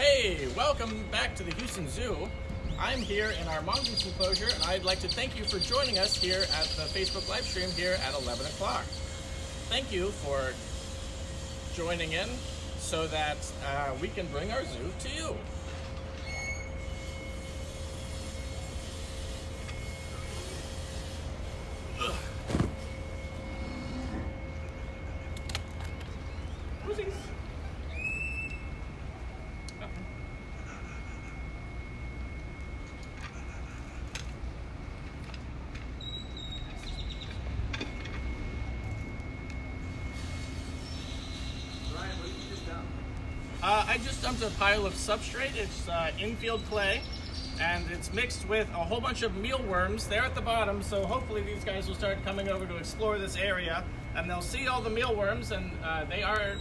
Hey, welcome back to the Houston Zoo. I'm here in our mongoose enclosure, and I'd like to thank you for joining us here at the Facebook live stream here at 11 o'clock. Thank you for joining in so that uh, we can bring our zoo to you. Ugh. Whoosies. Nothing. Ryan, what did you just dump? Uh, I just dumped a pile of substrate. It's uh, infield clay, and it's mixed with a whole bunch of mealworms there at the bottom. So hopefully these guys will start coming over to explore this area, and they'll see all the mealworms, and uh, they are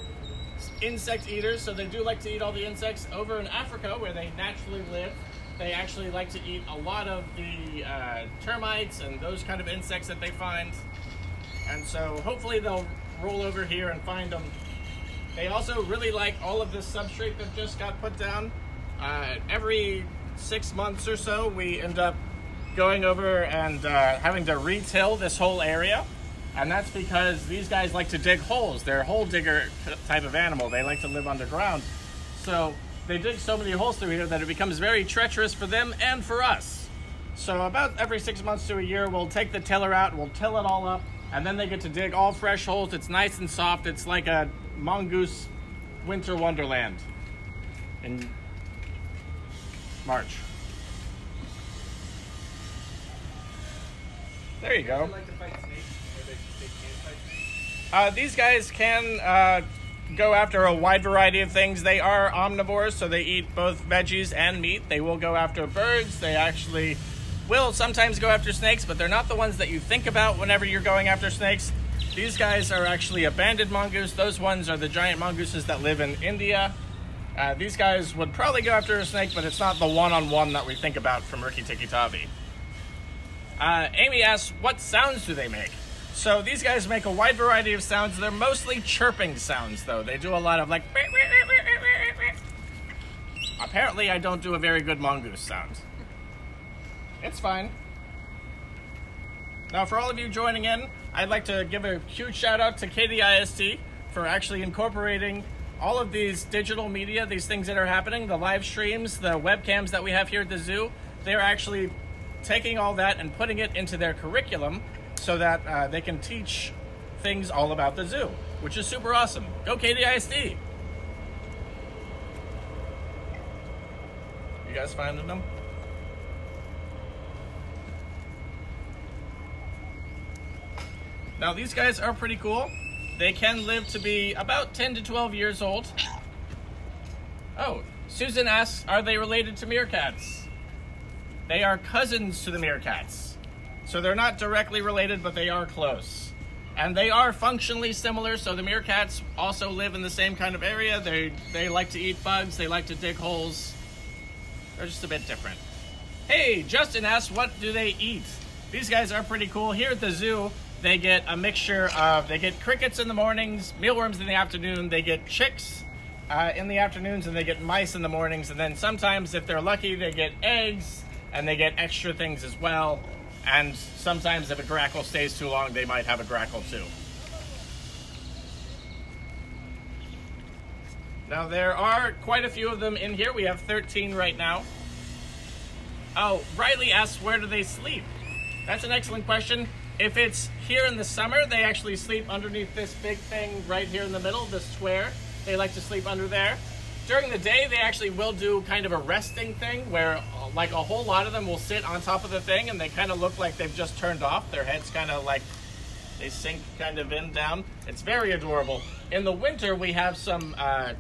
insect eaters, so they do like to eat all the insects. Over in Africa, where they naturally live, they actually like to eat a lot of the uh, termites and those kind of insects that they find. And so hopefully they'll roll over here and find them. They also really like all of this substrate that just got put down. Uh, every six months or so, we end up going over and uh, having to retill this whole area. And that's because these guys like to dig holes. They're a hole digger type of animal. They like to live underground. So they dig so many holes through here that it becomes very treacherous for them and for us. So about every six months to a year, we'll take the tiller out, we'll till it all up, and then they get to dig all fresh holes. It's nice and soft. It's like a mongoose winter wonderland in March. There you go. Like to fight snakes, they, they can fight snakes. Uh, these guys can uh, go after a wide variety of things. They are omnivores, so they eat both veggies and meat. They will go after birds. They actually will sometimes go after snakes, but they're not the ones that you think about whenever you're going after snakes. These guys are actually a banded mongoose. Those ones are the giant mongooses that live in India. Uh, these guys would probably go after a snake, but it's not the one-on-one that we think about from Rikki Tikki Tavi. Uh, Amy asks, what sounds do they make? So these guys make a wide variety of sounds. They're mostly chirping sounds, though. They do a lot of like. Apparently, I don't do a very good mongoose sound. It's fine. Now, for all of you joining in, I'd like to give a huge shout out to KDISD for actually incorporating all of these digital media, these things that are happening, the live streams, the webcams that we have here at the zoo. They're actually taking all that and putting it into their curriculum so that uh, they can teach things all about the zoo, which is super awesome. Go KDISD! You guys finding them? Now these guys are pretty cool. They can live to be about 10 to 12 years old. Oh, Susan asks, are they related to meerkats? They are cousins to the meerkats. So they're not directly related, but they are close. And they are functionally similar, so the meerkats also live in the same kind of area. They, they like to eat bugs, they like to dig holes. They're just a bit different. Hey, Justin asks, what do they eat? These guys are pretty cool. Here at the zoo, they get a mixture of, they get crickets in the mornings, mealworms in the afternoon, they get chicks uh, in the afternoons, and they get mice in the mornings. And then sometimes, if they're lucky, they get eggs, and they get extra things as well. And sometimes if a grackle stays too long, they might have a grackle too. Now there are quite a few of them in here. We have 13 right now. Oh, Riley asks, where do they sleep? That's an excellent question. If it's here in the summer, they actually sleep underneath this big thing right here in the middle, this square. They like to sleep under there. During the day, they actually will do kind of a resting thing where uh, like a whole lot of them will sit on top of the thing and they kind of look like they've just turned off. Their heads kind of like they sink kind of in down. It's very adorable. In the winter, we have some uh,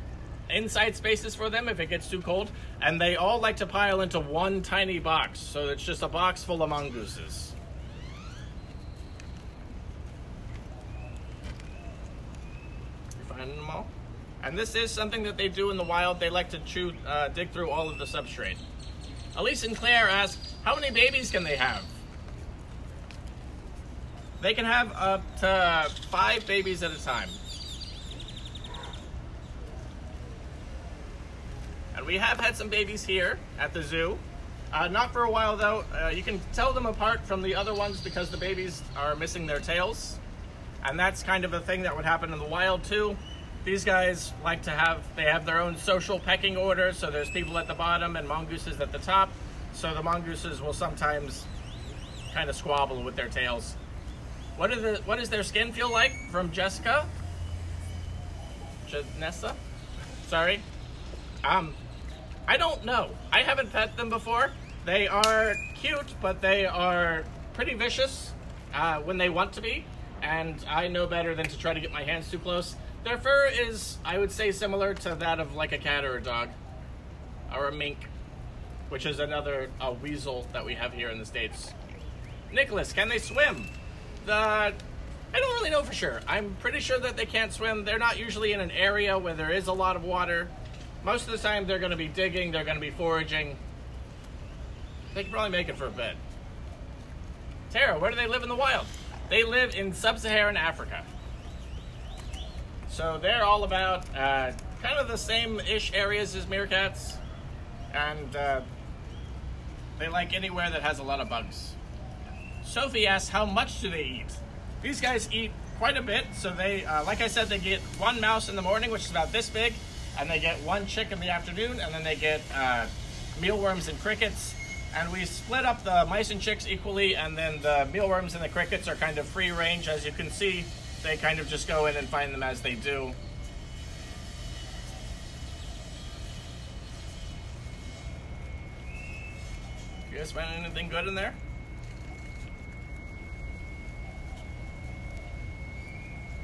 inside spaces for them if it gets too cold, and they all like to pile into one tiny box. So it's just a box full of mongooses. All? And this is something that they do in the wild. They like to chew, uh, dig through all of the substrate. Elise and Claire ask, how many babies can they have? They can have up to five babies at a time. And we have had some babies here at the zoo. Uh, not for a while though. Uh, you can tell them apart from the other ones because the babies are missing their tails. And that's kind of a thing that would happen in the wild too. These guys like to have, they have their own social pecking order. So there's people at the bottom and mongooses at the top. So the mongooses will sometimes kind of squabble with their tails. What, are the, what does their skin feel like from Jessica? Janessa? Sorry. Um, I don't know. I haven't pet them before. They are cute, but they are pretty vicious uh, when they want to be. And I know better than to try to get my hands too close. Their fur is, I would say, similar to that of like a cat or a dog. Or a mink, which is another a weasel that we have here in the States. Nicholas, can they swim? The I don't really know for sure. I'm pretty sure that they can't swim. They're not usually in an area where there is a lot of water. Most of the time they're going to be digging, they're going to be foraging. They can probably make it for a bit. Tara, where do they live in the wild? They live in sub-Saharan Africa. So they're all about uh, kind of the same-ish areas as meerkats. And uh, they like anywhere that has a lot of bugs. Sophie asks, how much do they eat? These guys eat quite a bit. So they, uh, like I said, they get one mouse in the morning, which is about this big, and they get one chick in the afternoon, and then they get uh, mealworms and crickets. And we split up the mice and chicks equally, and then the mealworms and the crickets are kind of free range. As you can see, they kind of just go in and find them as they do. You guys find anything good in there?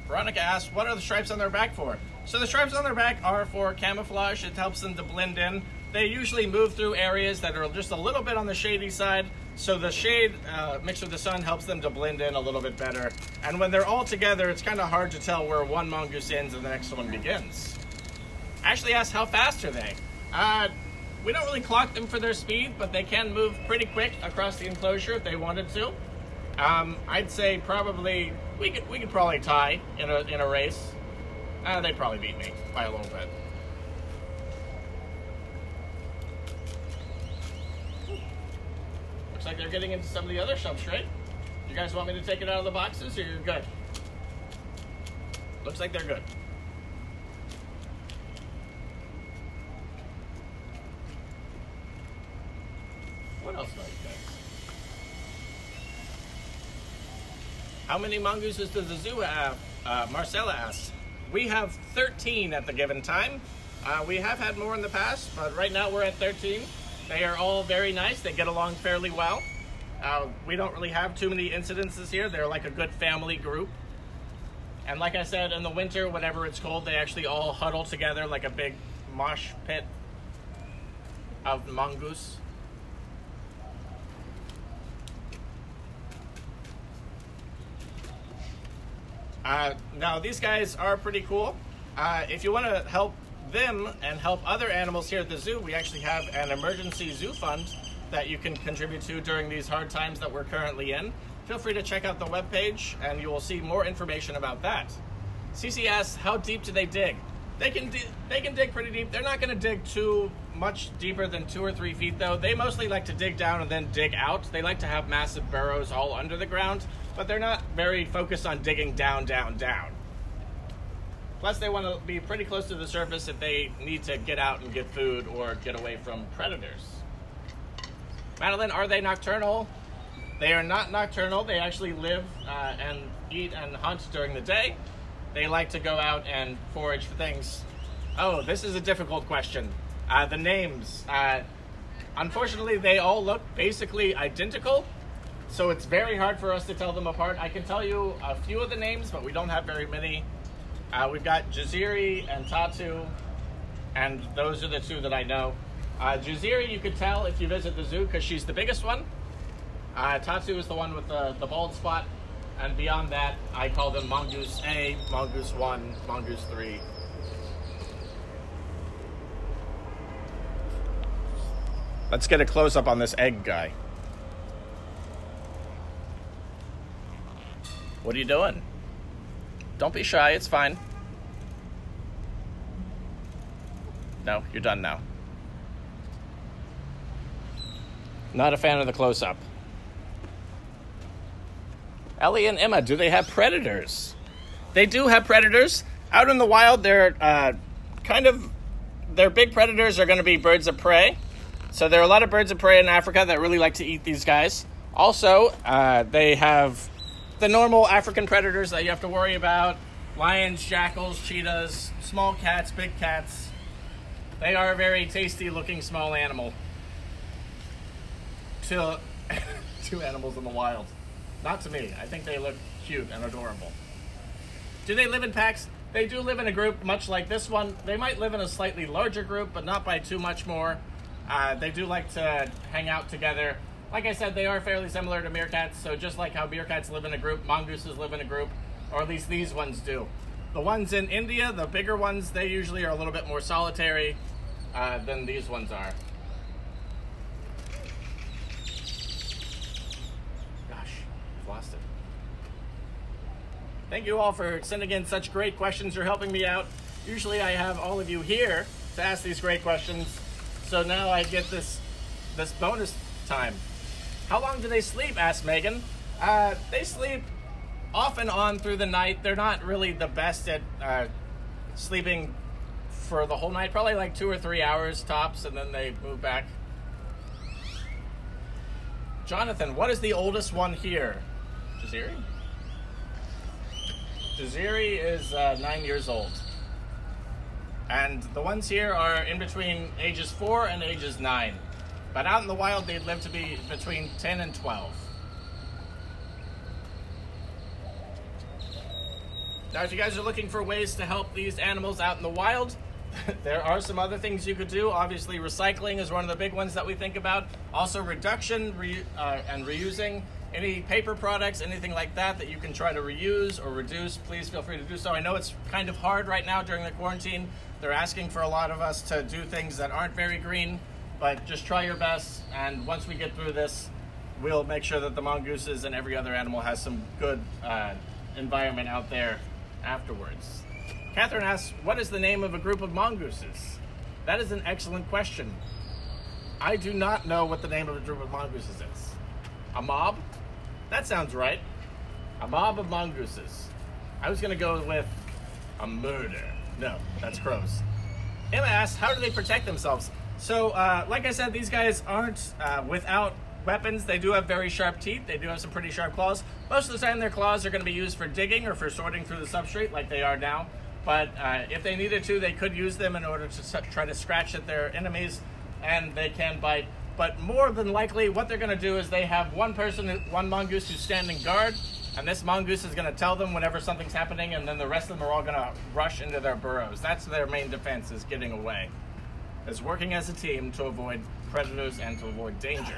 Veronica asked, what are the stripes on their back for? So the stripes on their back are for camouflage. It helps them to blend in. They usually move through areas that are just a little bit on the shady side. So the shade uh, mixed with the sun helps them to blend in a little bit better. And when they're all together, it's kind of hard to tell where one mongoose ends and the next one begins. Ashley asked, how fast are they? Uh, we don't really clock them for their speed, but they can move pretty quick across the enclosure if they wanted to. Um, I'd say probably we could we could probably tie in a in a race. Uh, they'd probably beat me by a little bit. Looks like they're getting into some of the other substrate. You guys want me to take it out of the boxes, or you're good? Looks like they're good. What else do I got? How many mongooses does the zoo have? Uh, Marcella asks. We have 13 at the given time. Uh, we have had more in the past, but right now we're at 13. They are all very nice. They get along fairly well. Uh, we don't really have too many incidences here. They're like a good family group. And like I said, in the winter, whenever it's cold, they actually all huddle together like a big mosh pit of mongoose. Uh, now, these guys are pretty cool. Uh, if you want to help them and help other animals here at the zoo, we actually have an emergency zoo fund that you can contribute to during these hard times that we're currently in. Feel free to check out the webpage and you will see more information about that. CC asks, how deep do they dig? They can, they can dig pretty deep. They're not going to dig too much deeper than two or three feet though. They mostly like to dig down and then dig out. They like to have massive burrows all under the ground but they're not very focused on digging down, down, down. Plus, they want to be pretty close to the surface if they need to get out and get food or get away from predators. Madeline, are they nocturnal? They are not nocturnal. They actually live uh, and eat and hunt during the day. They like to go out and forage for things. Oh, this is a difficult question. Uh, the names. Uh, unfortunately, they all look basically identical, so it's very hard for us to tell them apart. I can tell you a few of the names, but we don't have very many. Uh, we've got Jaziri and Tatu, and those are the two that I know. Uh, Jaziri, you could tell if you visit the zoo because she's the biggest one. Uh, Tatu is the one with the, the bald spot. And beyond that, I call them Mongoose A, Mongoose 1, Mongoose 3. Let's get a close up on this egg guy. What are you doing? Don't be shy, it's fine. No, you're done now. Not a fan of the close up. Ellie and Emma, do they have predators? They do have predators. Out in the wild, they're uh, kind of their big predators are going to be birds of prey. So there are a lot of birds of prey in Africa that really like to eat these guys. Also, uh, they have the normal African predators that you have to worry about: lions, jackals, cheetahs, small cats, big cats. They are a very tasty-looking small animal. To two animals in the wild. Not to me. I think they look cute and adorable. Do they live in packs? They do live in a group much like this one. They might live in a slightly larger group, but not by too much more. Uh, they do like to hang out together. Like I said, they are fairly similar to meerkats, so just like how meerkats live in a group, mongooses live in a group, or at least these ones do. The ones in India, the bigger ones, they usually are a little bit more solitary uh, than these ones are. Gosh, I've lost it. Thank you all for sending in such great questions. You're helping me out. Usually I have all of you here to ask these great questions. So now I get this this bonus time. How long do they sleep? asked Megan. Uh, they sleep off and on through the night. They're not really the best at uh, sleeping for the whole night. Probably like two or three hours tops, and then they move back. Jonathan, what is the oldest one here? Jaziri? Jaziri is uh, nine years old. And the ones here are in between ages four and ages nine. But out in the wild, they'd live to be between 10 and 12. Now, if you guys are looking for ways to help these animals out in the wild, there are some other things you could do. Obviously, recycling is one of the big ones that we think about. Also, reduction re- uh, and reusing any paper products, anything like that that you can try to reuse or reduce, please feel free to do so. I know it's kind of hard right now during the quarantine. They're asking for a lot of us to do things that aren't very green, but just try your best. And once we get through this, we'll make sure that the mongooses and every other animal has some good uh, environment out there afterwards. Catherine asks, What is the name of a group of mongooses? That is an excellent question. I do not know what the name of a group of mongooses is. A mob? That sounds right. A mob of mongooses. I was going to go with a murder. No, that's crows. Emma asks, How do they protect themselves? So, uh, like I said, these guys aren't uh, without weapons. They do have very sharp teeth. They do have some pretty sharp claws. Most of the time, their claws are going to be used for digging or for sorting through the substrate, like they are now. But uh, if they needed to, they could use them in order to try to scratch at their enemies, and they can bite. But more than likely, what they're going to do is they have one person, one mongoose who's standing guard, and this mongoose is going to tell them whenever something's happening, and then the rest of them are all going to rush into their burrows. That's their main defense, is getting away. Is working as a team to avoid predators and to avoid danger.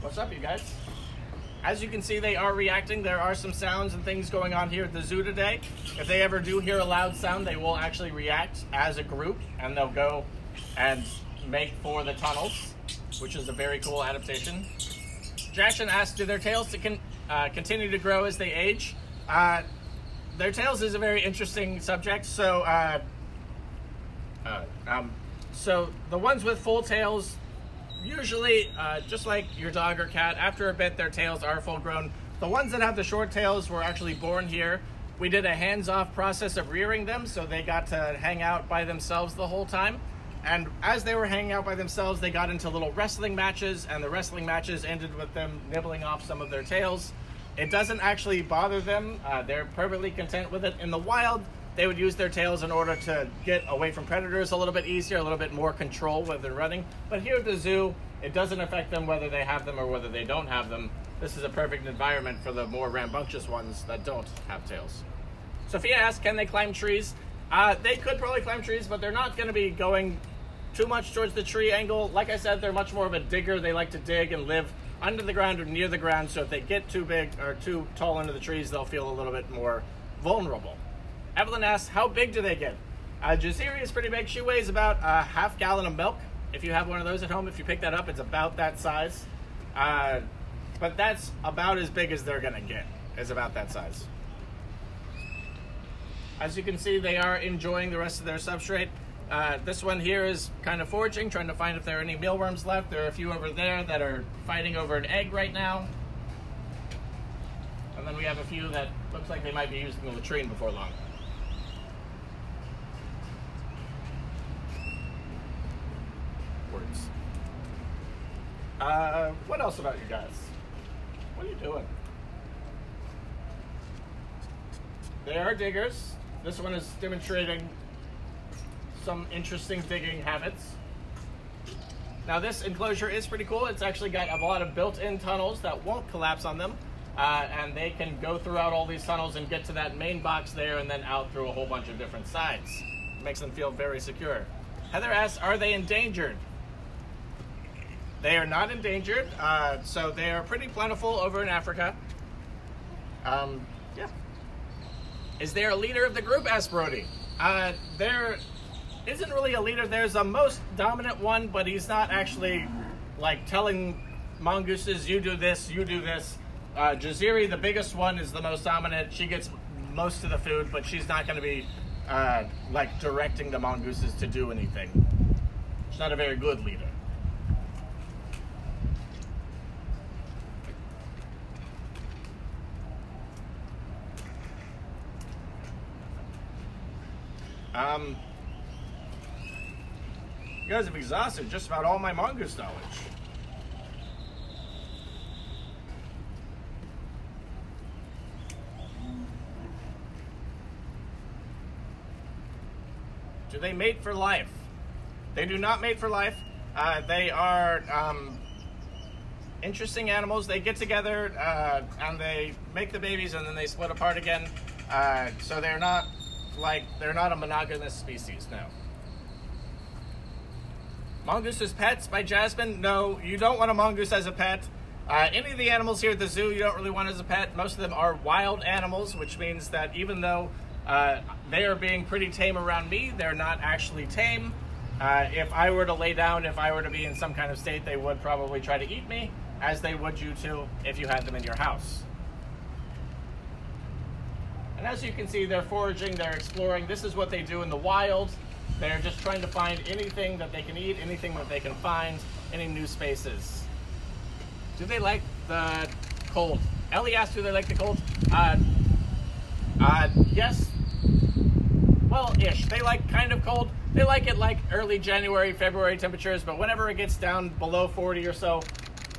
What's up, you guys? As you can see, they are reacting. There are some sounds and things going on here at the zoo today. If they ever do hear a loud sound, they will actually react as a group, and they'll go and make for the tunnels, which is a very cool adaptation. Jackson asked, do their tails to con uh, continue to grow as they age? Uh, their tails is a very interesting subject. So, uh, uh um, so the ones with full tails usually, uh, just like your dog or cat, after a bit their tails are full grown. The ones that have the short tails were actually born here. We did a hands-off process of rearing them, so they got to hang out by themselves the whole time. And as they were hanging out by themselves, they got into little wrestling matches, and the wrestling matches ended with them nibbling off some of their tails. It doesn't actually bother them. Uh, they're perfectly content with it. In the wild, they would use their tails in order to get away from predators a little bit easier, a little bit more control when they're running. But here at the zoo, it doesn't affect them whether they have them or whether they don't have them. This is a perfect environment for the more rambunctious ones that don't have tails. Sophia asked, can they climb trees? Uh, they could probably climb trees, but they're not going to be going too much towards the tree angle. Like I said, they're much more of a digger. They like to dig and live under the ground or near the ground. So if they get too big or too tall into the trees, they'll feel a little bit more vulnerable. Evelyn asks, how big do they get? Uh, Jaziri is pretty big. She weighs about a half gallon of milk. If you have one of those at home, if you pick that up, it's about that size. Uh, but that's about as big as they're gonna get, is about that size. As you can see, they are enjoying the rest of their substrate. Uh, this one here is kind of foraging, trying to find if there are any mealworms left. There are a few over there that are fighting over an egg right now. And then we have a few that looks like they might be using the latrine before long. Uh, what else about you guys? What are you doing? They are diggers. This one is demonstrating some interesting digging habits. Now this enclosure is pretty cool. It's actually got a lot of built-in tunnels that won't collapse on them. Uh, and they can go throughout all these tunnels and get to that main box there and then out through a whole bunch of different sides. It makes them feel very secure. Heather asks, are they endangered? They are not endangered, uh, so they are pretty plentiful over in Africa. Um, yeah. Is there a leader of the group? asked Brody. Uh, there isn't really a leader. There's a most dominant one, but he's not actually like telling mongooses, you do this, you do this. Uh, Jaziri, the biggest one, is the most dominant. She gets most of the food, but she's not going to be uh, like directing the mongooses to do anything. She's not a very good leader. Um, you guys have exhausted just about all my mongoose knowledge. Do they mate for life? They do not mate for life. Uh, they are um, interesting animals. They get together uh, and they make the babies and then they split apart again. Uh, so they're not like they're not a monogamous species. No. Mongoose as pets by Jasmine. No, you don't want a mongoose as a pet. Uh, any of the animals here at the zoo you don't really want as a pet. Most of them are wild animals, which means that even though uh, they are being pretty tame around me, they're not actually tame. Uh, if I were to lay down, if I were to be in some kind of state, they would probably try to eat me, as they would you too if you had them in your house. And as you can see, they're foraging, they're exploring. This is what they do in the wild. They're just trying to find anything that they can eat, anything that they can find, any new spaces. Do they like the cold? Ellie asked do they like the cold. Uh, uh, yes. Well, ish. They like kind of cold. They like it like early January, February temperatures, but whenever it gets down below 40 or so,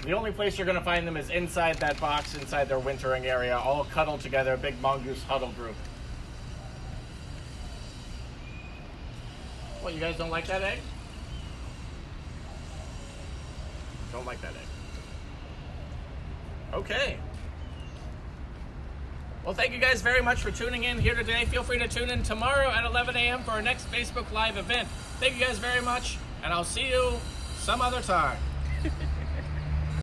the only place you're going to find them is inside that box, inside their wintering area, all cuddled together, a big mongoose huddle group. What, you guys don't like that egg? Don't like that egg. Okay. Well, thank you guys very much for tuning in here today. Feel free to tune in tomorrow at 11 a.m. for our next Facebook Live event. Thank you guys very much, and I'll see you some other time.